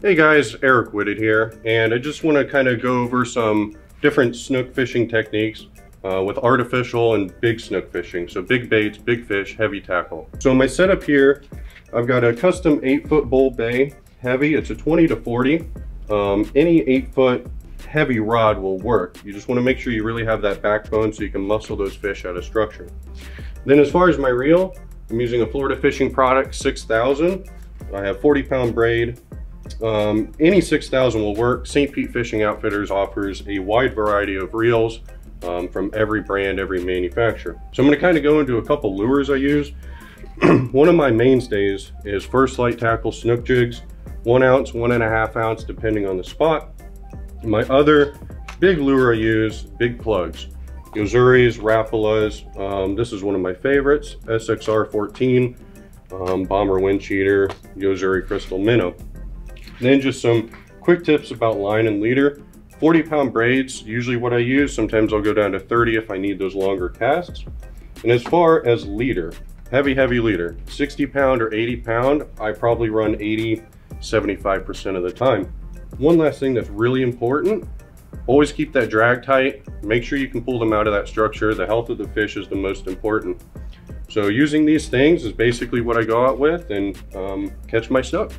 Hey guys, Eric Whitted here, and I just want to kind of go over some different snook fishing techniques uh, with artificial and big snook fishing. So big baits, big fish, heavy tackle. So my setup here, I've got a custom 8-foot Bull Bay heavy. It's a 20 to 40. Um, any 8-foot heavy rod will work. You just want to make sure you really have that backbone so you can muscle those fish out of structure. Then as far as my reel, I'm using a Florida Fishing Product 6000. I have 40 pound braid, um, any 6000 will work. St. Pete Fishing Outfitters offers a wide variety of reels um, from every brand, every manufacturer. So I'm gonna kind of go into a couple lures I use. one of my mainstays is First Light Tackle Snook Jigs, one ounce, one and a half ounce, depending on the spot. My other big lure I use, big plugs. Yo-Zuris, um, this is one of my favorites, SXR 14, um, Bomber Wind Cheater, Yo-Zuri Crystal Minnow. Then just some quick tips about line and leader. 40 pound braids, usually what I use. Sometimes I'll go down to 30 if I need those longer casts. And as far as leader, heavy, heavy leader, 60 pound or 80 pound, I probably run 80, 75% of the time. One last thing that's really important, always keep that drag tight. Make sure you can pull them out of that structure. The health of the fish is the most important. So using these things is basically what I go out with and um, catch my stuff.